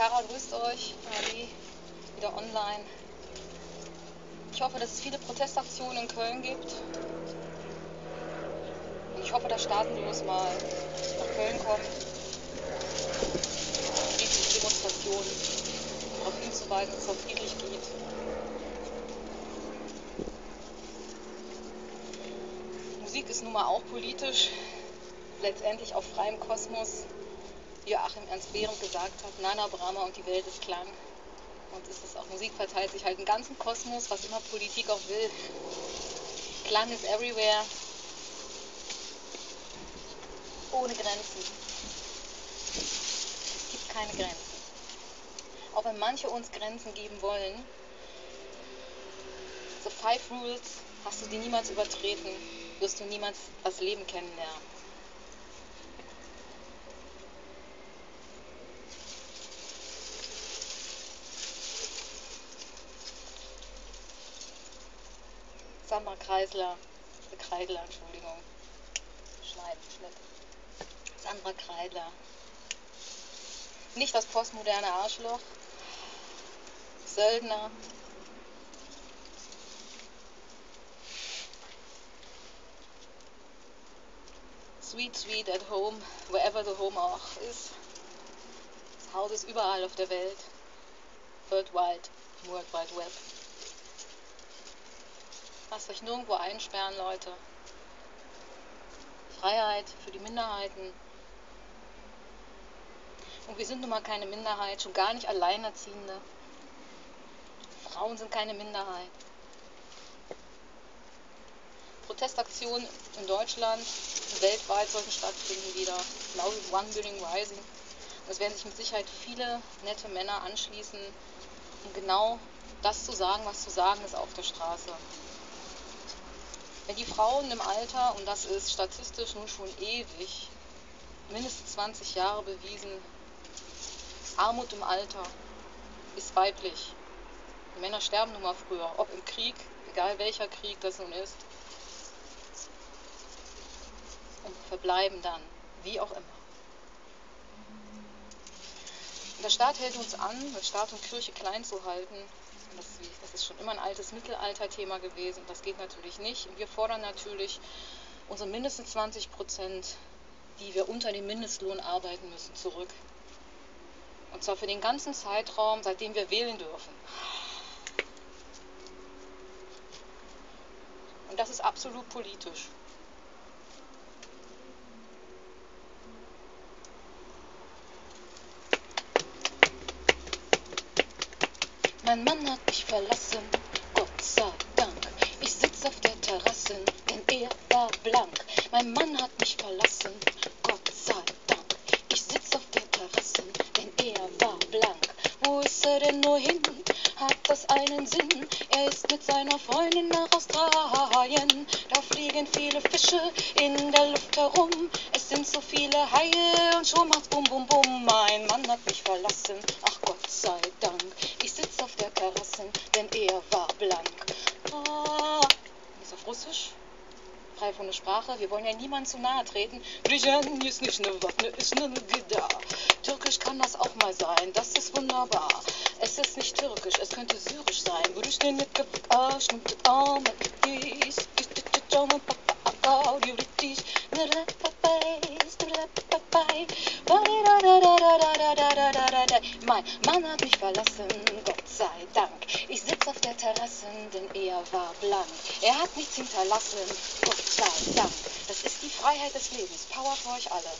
Kara grüßt euch, Ali, wieder online. Ich hoffe, dass es viele Protestaktionen in Köln gibt. Und ich hoffe, dass Staatenlos mal nach Köln kommt. Friedliche Demonstrationen, darauf hinzuweisen, dass es auch friedlich geht. Musik ist nun mal auch politisch, letztendlich auf freiem Kosmos wie Achim Ernst Behrendt gesagt hat, Nana Brahma und die Welt ist Klang. Und es ist auch Musik verteilt sich halt im ganzen Kosmos, was immer Politik auch will. Klang ist everywhere. Ohne Grenzen. Es gibt keine Grenzen. Auch wenn manche uns Grenzen geben wollen, so Five Rules hast du die niemals übertreten, wirst du niemals das Leben kennenlernen. Sandra Kreisler, Kreidler, Entschuldigung, Schneiden, Schnitt. Sandra Kreidler. Nicht das postmoderne Arschloch, Söldner. Sweet, sweet at home, wherever the home auch ist. Das Haus ist überall auf der Welt. Worldwide, World Wide Web. Lasst euch nirgendwo einsperren, Leute. Freiheit für die Minderheiten. Und wir sind nun mal keine Minderheit, schon gar nicht Alleinerziehende. Frauen sind keine Minderheit. Protestaktionen in Deutschland, weltweit sollten stattfinden wieder. Wie One Building Rising. Es werden sich mit Sicherheit viele nette Männer anschließen, um genau das zu sagen, was zu sagen ist auf der Straße. Wenn die Frauen im Alter, und das ist statistisch nun schon ewig, mindestens 20 Jahre bewiesen, Armut im Alter ist weiblich. Die Männer sterben nun mal früher, ob im Krieg, egal welcher Krieg das nun ist, und verbleiben dann, wie auch immer. Der Staat hält uns an, Staat und Kirche klein zu halten, das, das ist schon immer ein altes Mittelalterthema gewesen. Das geht natürlich nicht. Wir fordern natürlich unsere mindestens 20 Prozent, die wir unter dem Mindestlohn arbeiten müssen, zurück. Und zwar für den ganzen Zeitraum, seitdem wir wählen dürfen. Und das ist absolut politisch. Mein Mann hat mich verlassen, Gott sei Dank. Ich sitz auf der Terrasse, denn er war blank. Mein Mann hat mich verlassen, Gott sei Dank. Ich sitz auf der Terrasse, denn er war blank. Wo ist er denn nur hin? Hat das einen Sinn? Er ist mit seiner Freundin nach Australien. Da fliegen viele Fische in der Luft herum. Es sind so viele Haie und schon macht's bum bum bum. Mein Mann hat mich verlassen, ach Gott sei Dank. Ich sitz auf der Terrasse, denn er war blank. Ah, ist auf Russisch? Frei von der Sprache. Wir wollen ja niemand zu nahe treten. Brijan ist nicht eine Waffe, ist eine Gida. Türkisch kann das auch mal sein, das ist wunderbar. Es ist nicht türkisch, es könnte syrisch sein. Brüsten mit Arsch und Arme, Partei. Mein Mann hat mich verlassen, Gott sei Dank. Ich sitz auf der Terrasse, denn er war blank. Er hat nichts hinterlassen, Gott sei Dank. Das ist die Freiheit des Lebens. Power für euch alle.